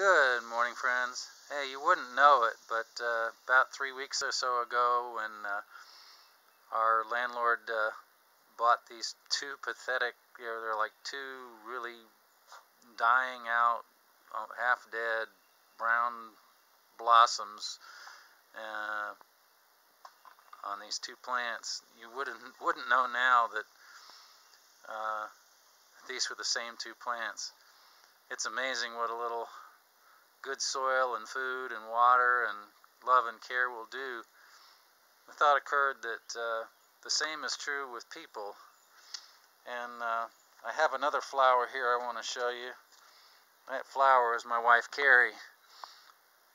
Good morning, friends. Hey, you wouldn't know it, but uh, about three weeks or so ago, when uh, our landlord uh, bought these two pathetic, you know, they're like two really dying out, uh, half dead, brown blossoms uh, on these two plants, you wouldn't wouldn't know now that uh, these were the same two plants. It's amazing what a little good soil and food and water and love and care will do, the thought occurred that uh, the same is true with people. And uh, I have another flower here I want to show you. That flower is my wife Carrie.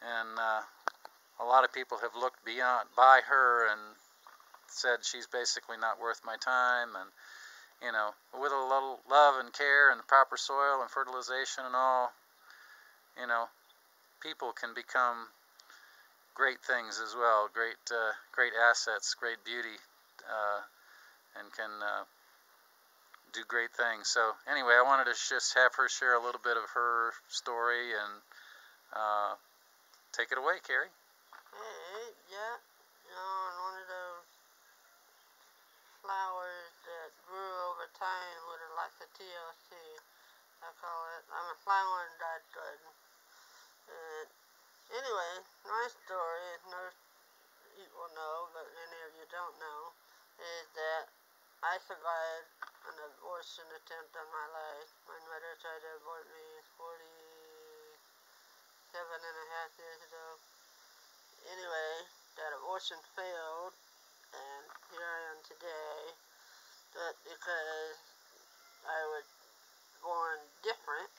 And uh, a lot of people have looked beyond by her and said she's basically not worth my time and you know with a little love and care and the proper soil and fertilization and all you know people can become great things as well, great uh, great assets, great beauty, uh, and can uh, do great things. So anyway, I wanted to just have her share a little bit of her story and uh, take it away, Carrie. Hey, yeah, you know, one of those flowers that grew over time with like a TLC, I call it. I'm a flower and died and anyway, my story, most people know, but many of you don't know, is that I survived an abortion attempt on my life. My mother tried to abort me 47 and a half years ago. Anyway, that abortion failed, and here I am today. But because I was born different,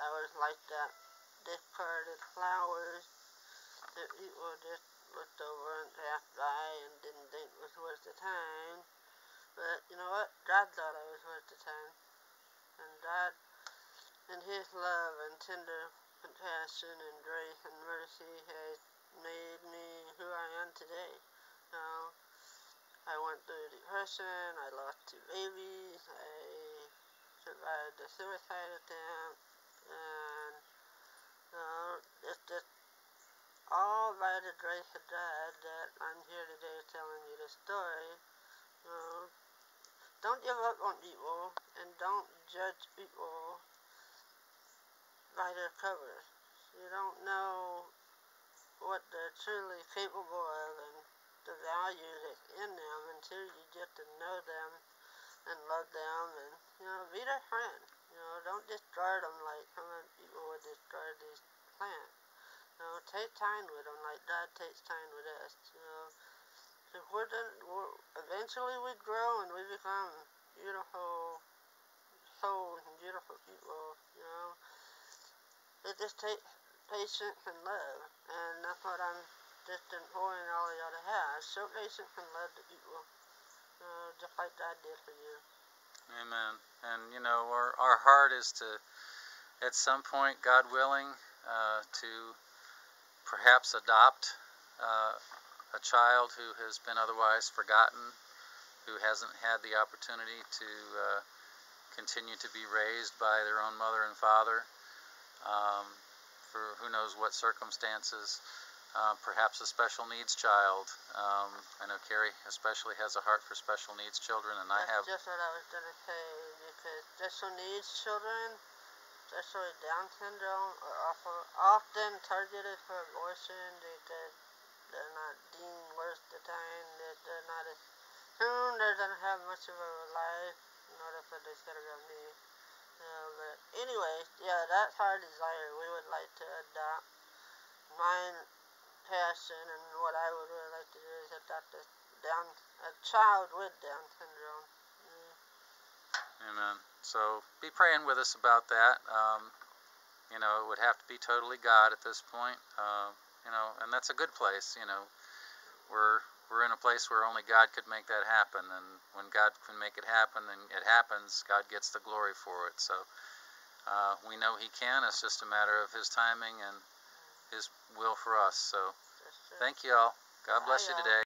I was like that discarded flowers that people just looked over and passed by and didn't think was worth the time. But you know what? God thought I was worth the time. And God, in His love and tender compassion and grace and mercy, has made me who I am today. Now, I went through depression, I lost two babies, I survived a suicide attempt, and uh, it's just all by grace of God that I'm here today telling you this story. Uh, don't give up on people and don't judge people by their covers. You don't know what they're truly capable of and the value that's in them until you get to know them and love them and, you know, be their friend. You know, don't discard them like some people would discard these take time with them like God takes time with us. You know, if we're, we're eventually we grow and we become beautiful souls and beautiful people. You know, it just takes patience and love, and that's what I'm just imploring all of y'all to have. Show patience and love to people uh, just like God did for you. Amen. And you know, our our heart is to, at some point, God willing, uh, to perhaps adopt uh, a child who has been otherwise forgotten, who hasn't had the opportunity to uh, continue to be raised by their own mother and father, um, for who knows what circumstances uh, perhaps a special needs child. Um, I know Carrie especially has a heart for special needs children, and That's I have. just what I was going to say because special needs children, especially Down syndrome, are often targeted for abortion because they're not deemed worth the time, that they're not as soon, they don't have much of a life order for this to go me. You but anyway, yeah, that's our desire. We would like to adopt. Mine passion and what I would really like to do is adopt a Down a child with Down syndrome. Mm. Amen. So be praying with us about that. Um, you know, it would have to be totally God at this point. Uh, you know, and that's a good place. You know, we're we're in a place where only God could make that happen, and when God can make it happen, and it happens, God gets the glory for it. So uh, we know He can. It's just a matter of His timing and his will for us. So thank you all. God bless you today.